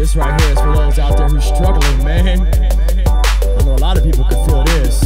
This right here is for those out there who's struggling, man. I know a lot of people can feel this.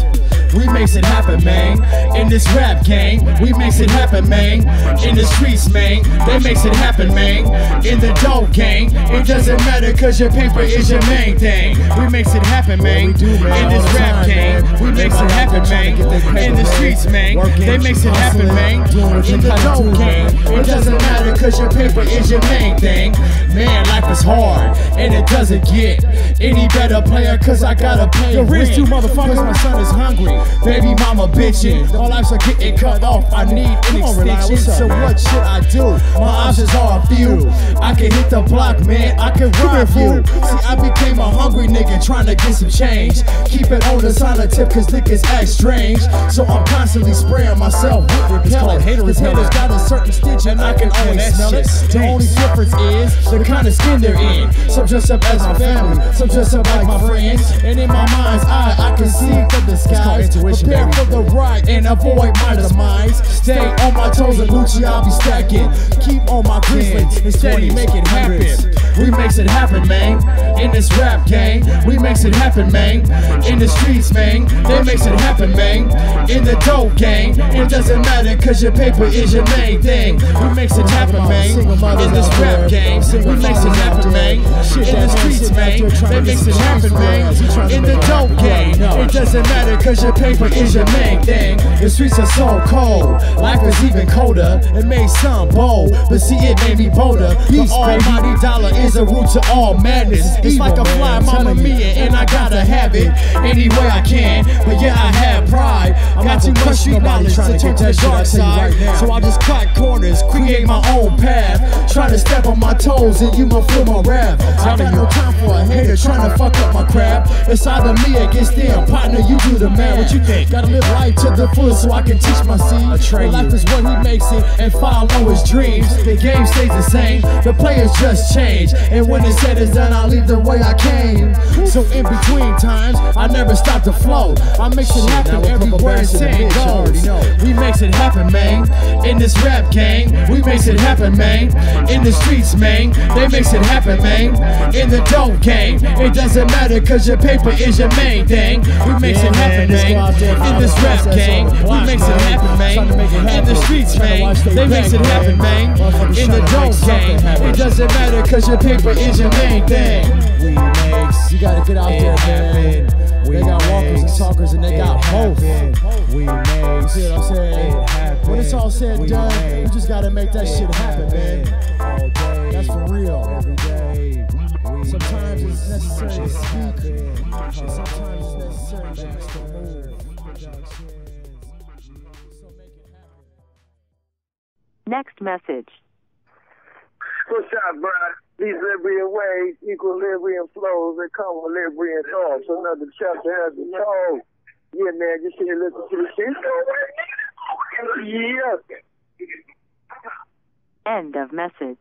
We makes it happen, man. In this rap gang, we makes it happen, man. In the streets, man, they makes it happen, man. In the dope gang, it doesn't matter cause your paper is your main thing. We makes it happen, man. In this rap gang, we makes it happen, man. In the streets, man, they makes it happen, man. In the dope gang, it doesn't matter cause your paper is your main thing. Man, life is hard, and it doesn't get any better player cause I gotta pay. Yo, Riz, two motherfuckers, my son is hungry. Baby mama bitching, all lives are getting cut off. I need an Come on, relax. extension. So what should I do? My options are a few. I can hit the block, man. I can rob you. See, I became a hungry nigga trying to get some change. Keep it on the silent tip, cause niggas act strange. So I'm constantly spraying myself with repellent. haters repellent. got a certain stitch and I can always smell it. The only difference is the kind of skin they're in. Some dress up as my family, some dress up like my friends. And in my mind's eye, I can see the disguise. Prepare for the ride and avoid my demise. Stay on my toes and Gucci, I'll be stacking. Keep on my grizzly and steady make it happen. We makes it happen, man. In this rap game, we makes it happen, man. In the streets, man, they makes it happen, man. In the dope game, it doesn't matter cause your paper is your main thing. We makes it happen, man. In this rap gang, we makes it happen, man. In the streets, man, they makes it happen, man. In the dope gang, it doesn't matter cause your paper is your main thing. The streets are so cold, life is even colder. It may sound bold, but see it made me bolder. The almighty dollar is a root to all madness. It's like a fly mama mia, and I gotta have it any way I can. But yeah, I have pride. I Got too much street knowledge to turn to the dark side. So I just cut corners, create my own path. Trying to step on my toes, and you gon' feel my wrath. I got no time for a hater trying to fuck up my crap. It's either me against them, partner. You do the man. What you think? Gotta live life to the full so I can teach my seed. life is what he makes it and follow his dreams. The game stays the same, the players just change. And when it's said is done, I leave the way I came. So in between times, I never stop to flow. I make it happen everywhere it's saying mix, you already goes. We makes it happen, man. In this rap game, we makes it happen, man. In the streets, man, they makes it happen, man. In the dope game, it doesn't matter cause your paper is your main thing. We makes it happen, man, let's go out there man. and In this rap process gang, we makes it happen, man. Trying to make it In the streets, man, they they makes it happen, man. man. In the trying to make dope something gang, it doesn't matter cause your paper is your main thing. We makes You gotta get out there, man. They got walkers and talkers and they got both. We makes See what I'm saying? When it's all said and done, you just gotta make that shit happen, man. All day, That's for real. every day. We Sometimes it's necessary to it speak. happen. And sometimes it's necessary just to move. So make it happen. Next message. What's up, bruh? These Liberian ways, equilibrium flows, they come with Liberian thoughts. Another chapter has been told. Yeah, man, just here listen to the shit. Yeah. End of message.